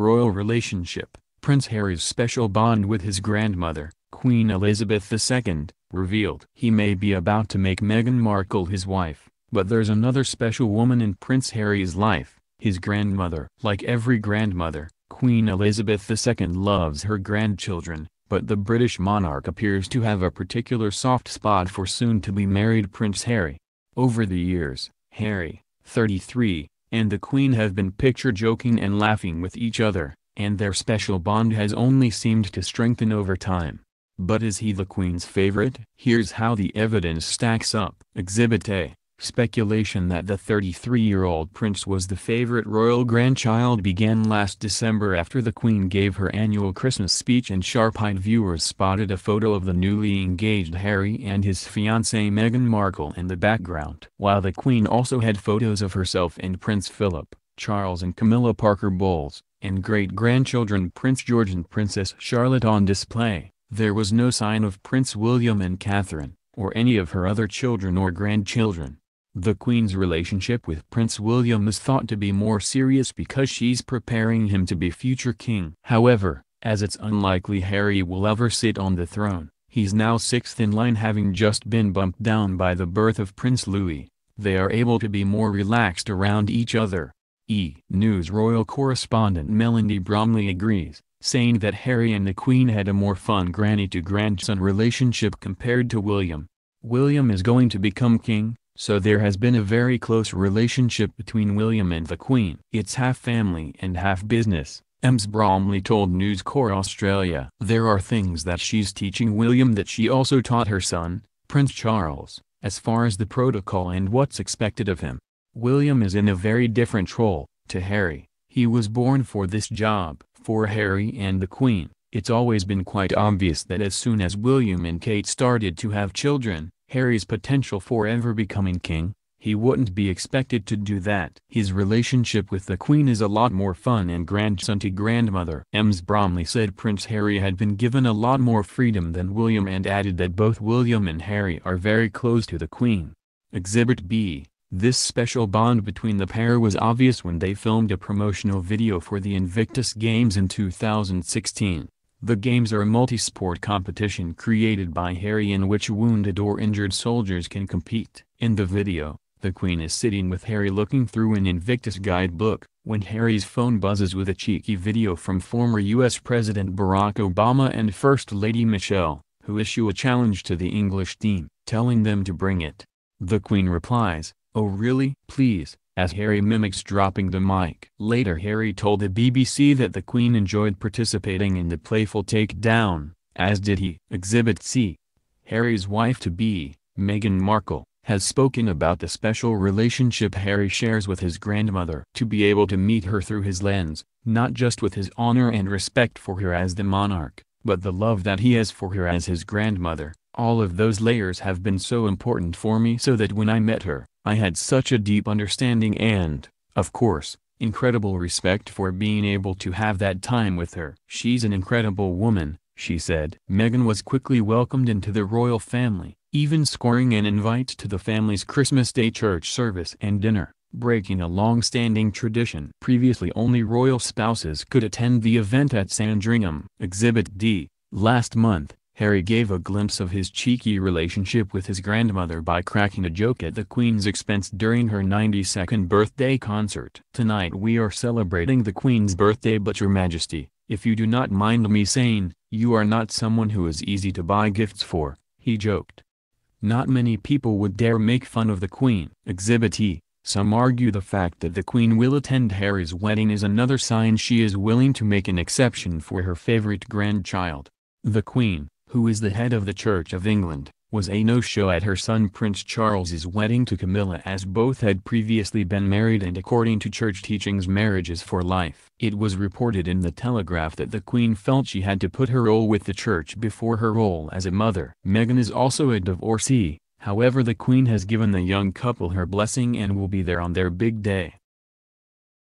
Royal relationship Prince Harry's special bond with his grandmother, Queen Elizabeth II, revealed. He may be about to make Meghan Markle his wife, but there's another special woman in Prince Harry's life, his grandmother. Like every grandmother, Queen Elizabeth II loves her grandchildren, but the British monarch appears to have a particular soft spot for soon-to-be-married Prince Harry. Over the years, Harry, 33, and the Queen have been pictured joking and laughing with each other, and their special bond has only seemed to strengthen over time. But is he the Queen's favorite? Here's how the evidence stacks up. Exhibit A. Speculation that the 33-year-old prince was the favorite royal grandchild began last December after the Queen gave her annual Christmas speech and sharp-eyed viewers spotted a photo of the newly engaged Harry and his fiancée Meghan Markle in the background. While the Queen also had photos of herself and Prince Philip, Charles and Camilla Parker Bowles, and great-grandchildren Prince George and Princess Charlotte on display, there was no sign of Prince William and Catherine, or any of her other children or grandchildren. The Queen's relationship with Prince William is thought to be more serious because she's preparing him to be future king. However, as it's unlikely Harry will ever sit on the throne, he's now sixth in line having just been bumped down by the birth of Prince Louis, they are able to be more relaxed around each other. E! News Royal correspondent Melanie Bromley agrees, saying that Harry and the Queen had a more fun granny-to-grandson relationship compared to William. William is going to become king, so there has been a very close relationship between William and the Queen. It's half family and half business, Ems Bromley told News Corp Australia. There are things that she's teaching William that she also taught her son, Prince Charles, as far as the protocol and what's expected of him. William is in a very different role, to Harry. He was born for this job. For Harry and the Queen, it's always been quite obvious that as soon as William and Kate started to have children, Harry's potential for ever becoming king, he wouldn't be expected to do that. His relationship with the Queen is a lot more fun and grandson to grandmother. Ems Bromley said Prince Harry had been given a lot more freedom than William and added that both William and Harry are very close to the Queen. Exhibit B This special bond between the pair was obvious when they filmed a promotional video for the Invictus Games in 2016. The games are a multi-sport competition created by Harry in which wounded or injured soldiers can compete. In the video, the Queen is sitting with Harry looking through an Invictus guidebook, when Harry's phone buzzes with a cheeky video from former U.S. President Barack Obama and First Lady Michelle, who issue a challenge to the English team, telling them to bring it. The Queen replies, oh really? Please, as Harry mimics dropping the mic. Later Harry told the BBC that the Queen enjoyed participating in the playful takedown, as did he. Exhibit C. Harry's wife-to-be, Meghan Markle, has spoken about the special relationship Harry shares with his grandmother. To be able to meet her through his lens, not just with his honor and respect for her as the monarch, but the love that he has for her as his grandmother, all of those layers have been so important for me so that when I met her, I had such a deep understanding and, of course, incredible respect for being able to have that time with her. She's an incredible woman, she said. Meghan was quickly welcomed into the royal family, even scoring an invite to the family's Christmas Day church service and dinner, breaking a long-standing tradition. Previously only royal spouses could attend the event at Sandringham. Exhibit D. Last month, Harry gave a glimpse of his cheeky relationship with his grandmother by cracking a joke at the Queen's expense during her 92nd birthday concert. Tonight we are celebrating the Queen's birthday but your majesty, if you do not mind me saying, you are not someone who is easy to buy gifts for, he joked. Not many people would dare make fun of the Queen. Exhibit E. Some argue the fact that the Queen will attend Harry's wedding is another sign she is willing to make an exception for her favorite grandchild. The Queen, who is the head of the Church of England, was a no-show at her son Prince Charles's wedding to Camilla as both had previously been married and according to church teachings marriage is for life. It was reported in the Telegraph that the Queen felt she had to put her role with the church before her role as a mother. Meghan is also a divorcee, however the Queen has given the young couple her blessing and will be there on their big day.